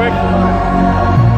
quick.